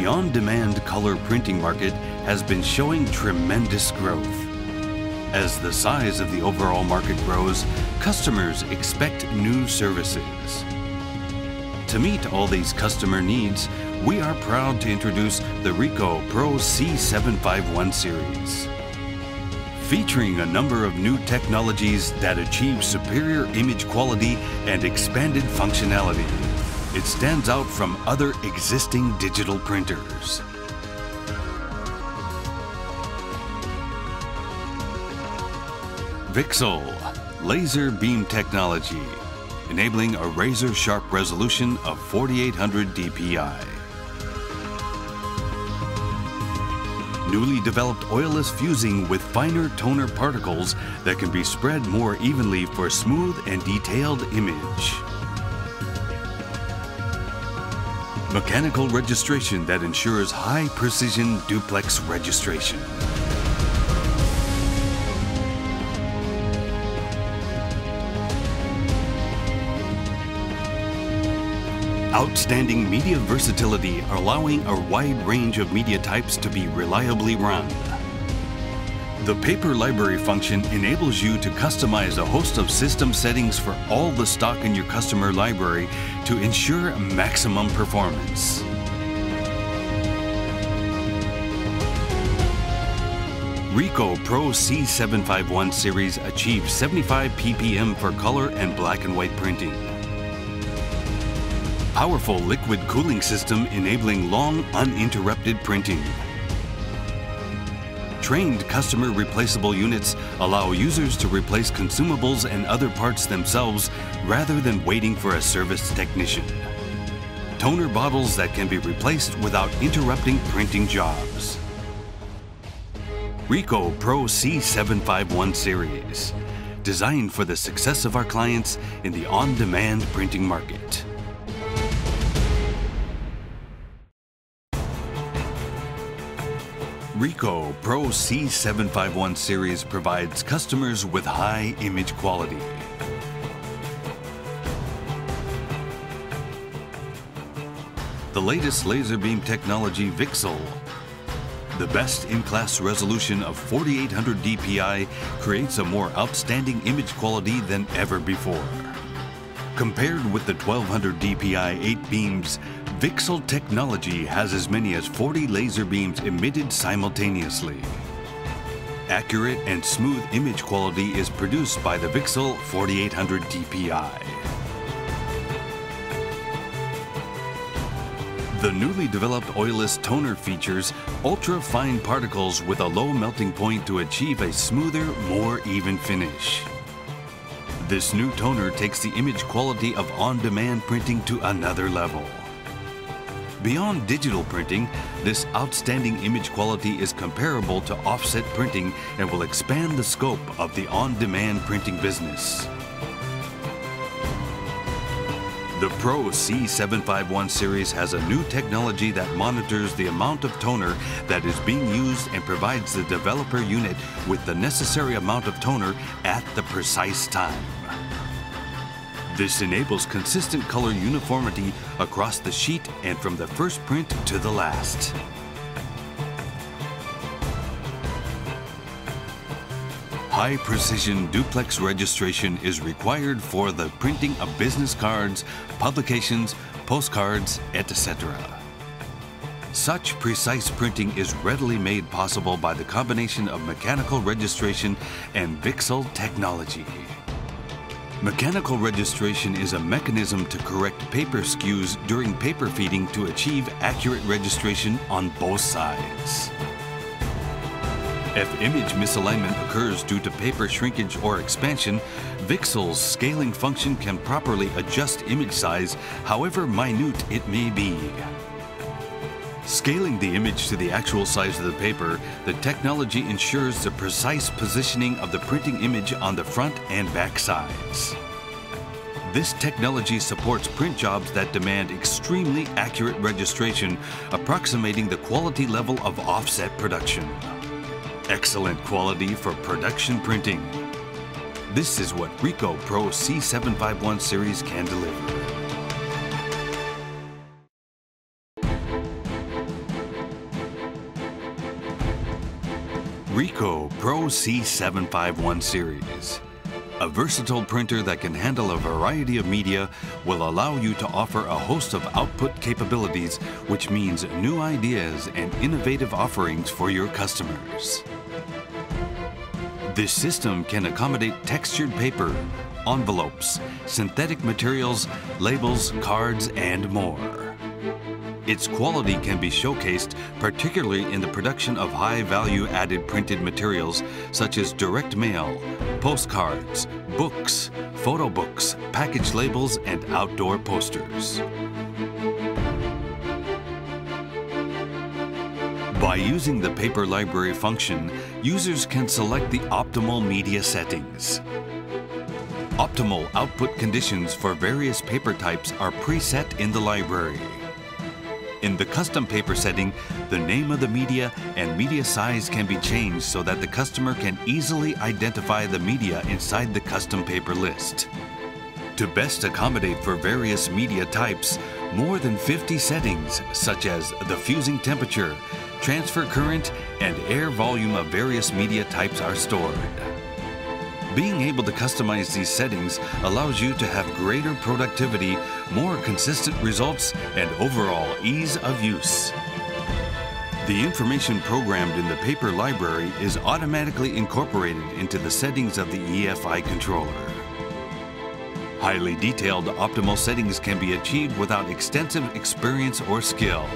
The on-demand color printing market has been showing tremendous growth. As the size of the overall market grows, customers expect new services. To meet all these customer needs, we are proud to introduce the Ricoh Pro C751 series. Featuring a number of new technologies that achieve superior image quality and expanded functionality, it stands out from other existing digital printers. VCSEL Laser Beam Technology, enabling a razor-sharp resolution of 4800 dpi. Newly developed oilless fusing with finer toner particles that can be spread more evenly for smooth and detailed image. Mechanical registration that ensures high precision duplex registration. Outstanding media versatility allowing a wide range of media types to be reliably run. The paper library function enables you to customize a host of system settings for all the stock in your customer library to ensure maximum performance. Ricoh Pro C751 series achieves 75 ppm for color and black and white printing. Powerful liquid cooling system enabling long uninterrupted printing. Trained customer replaceable units allow users to replace consumables and other parts themselves rather than waiting for a service technician. Toner bottles that can be replaced without interrupting printing jobs. Ricoh Pro C751 series, designed for the success of our clients in the on-demand printing market. Ricoh Pro C751 series provides customers with high image quality. The latest laser beam technology VCSEL. The best in-class resolution of 4800 dpi creates a more outstanding image quality than ever before. Compared with the 1200 dpi 8 beams, VCSEL technology has as many as 40 laser beams emitted simultaneously. Accurate and smooth image quality is produced by the VCSEL 4800 dpi. The newly developed oilless toner features ultra-fine particles with a low melting point to achieve a smoother, more even finish. This new toner takes the image quality of on-demand printing to another level. Beyond digital printing, this outstanding image quality is comparable to offset printing and will expand the scope of the on-demand printing business. The Pro C751 series has a new technology that monitors the amount of toner that is being used and provides the developer unit with the necessary amount of toner at the precise time. This enables consistent color uniformity across the sheet and from the first print to the last. High precision duplex registration is required for the printing of business cards, publications, postcards, etc. Such precise printing is readily made possible by the combination of mechanical registration and VCSEL technology. Mechanical registration is a mechanism to correct paper skews during paper feeding to achieve accurate registration on both sides. If image misalignment occurs due to paper shrinkage or expansion, VCSEL's scaling function can properly adjust image size, however minute it may be. Scaling the image to the actual size of the paper, the technology ensures the precise positioning of the printing image on the front and back sides. This technology supports print jobs that demand extremely accurate registration, approximating the quality level of offset production. Excellent quality for production printing. This is what Ricoh Pro C751 series can deliver. Ricoh Pro C751 series. A versatile printer that can handle a variety of media will allow you to offer a host of output capabilities, which means new ideas and innovative offerings for your customers. This system can accommodate textured paper, envelopes, synthetic materials, labels, cards, and more. Its quality can be showcased particularly in the production of high value added printed materials such as direct mail, postcards, books, photo books, package labels, and outdoor posters. By using the paper library function, users can select the optimal media settings. Optimal output conditions for various paper types are preset in the library. In the custom paper setting, the name of the media and media size can be changed so that the customer can easily identify the media inside the custom paper list. To best accommodate for various media types, more than 50 settings, such as the fusing temperature, transfer current, and air volume of various media types are stored. Being able to customize these settings allows you to have greater productivity, more consistent results, and overall ease of use. The information programmed in the paper library is automatically incorporated into the settings of the EFI controller. Highly detailed optimal settings can be achieved without extensive experience or skill.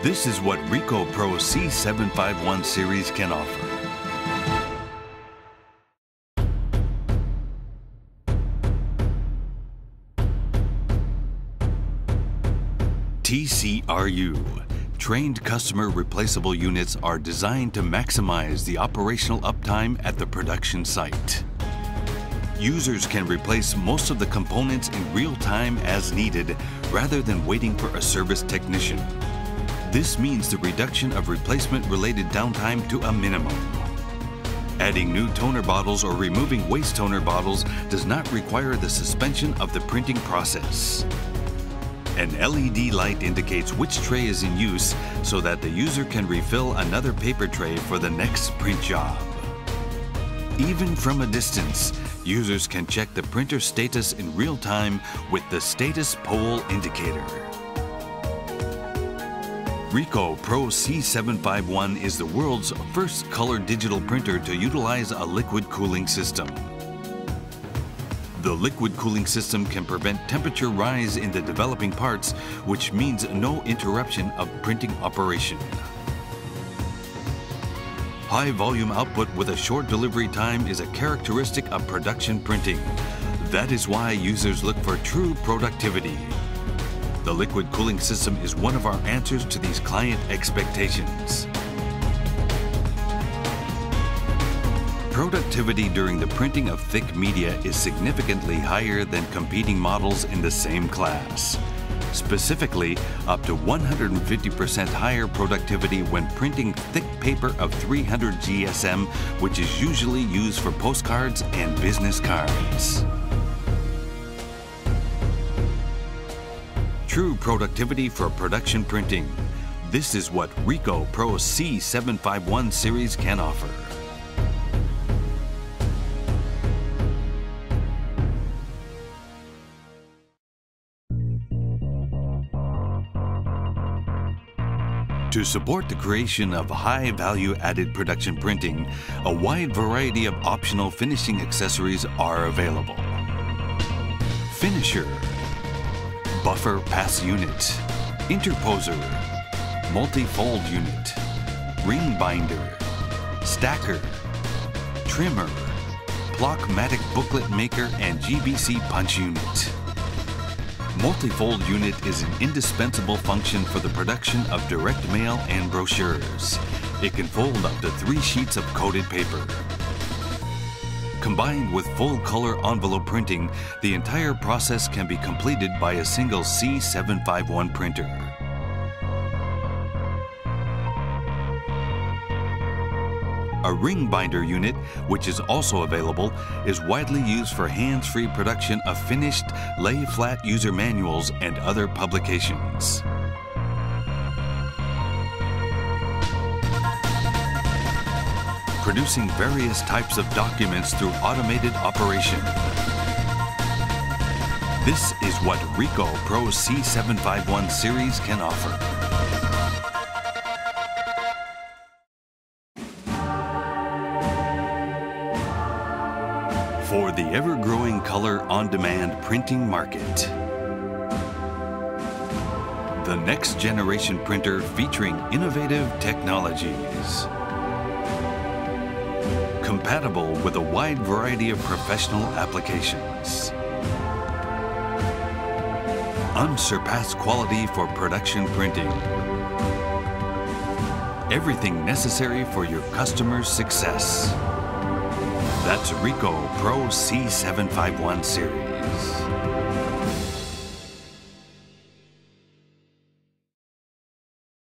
This is what Ricoh Pro C751 series can offer. TCRU. Trained customer replaceable units are designed to maximize the operational uptime at the production site. Users can replace most of the components in real time as needed rather than waiting for a service technician. This means the reduction of replacement related downtime to a minimum. Adding new toner bottles or removing waste toner bottles does not require the suspension of the printing process. An LED light indicates which tray is in use so that the user can refill another paper tray for the next print job. Even from a distance, users can check the printer status in real time with the status pole indicator. Ricoh Pro C751 is the world's first color digital printer to utilize a liquid cooling system. The liquid cooling system can prevent temperature rise in the developing parts, which means no interruption of printing operation. High volume output with a short delivery time is a characteristic of production printing. That is why users look for true productivity. The liquid cooling system is one of our answers to these client expectations. Productivity during the printing of thick media is significantly higher than competing models in the same class. Specifically, up to 150% higher productivity when printing thick paper of 300 GSM, which is usually used for postcards and business cards. True productivity for production printing. This is what Ricoh Pro C751 series can offer. To support the creation of high value added production printing, a wide variety of optional finishing accessories are available. Finisher, Buffer Pass Unit, Interposer, Multi-Fold Unit, Ring Binder, Stacker, Trimmer, Plockmatic Booklet Maker and GBC Punch Unit. Multifold unit is an indispensable function for the production of direct mail and brochures. It can fold up to three sheets of coated paper. Combined with full color envelope printing, the entire process can be completed by a single C751 printer. A ring binder unit, which is also available, is widely used for hands-free production of finished lay-flat user manuals and other publications. producing various types of documents through automated operation. This is what Ricoh Pro C751 series can offer. For the ever-growing color on-demand printing market. The next generation printer featuring innovative technologies. Compatible with a wide variety of professional applications. Unsurpassed quality for production printing. Everything necessary for your customer's success. That's Ricoh Pro C751 series.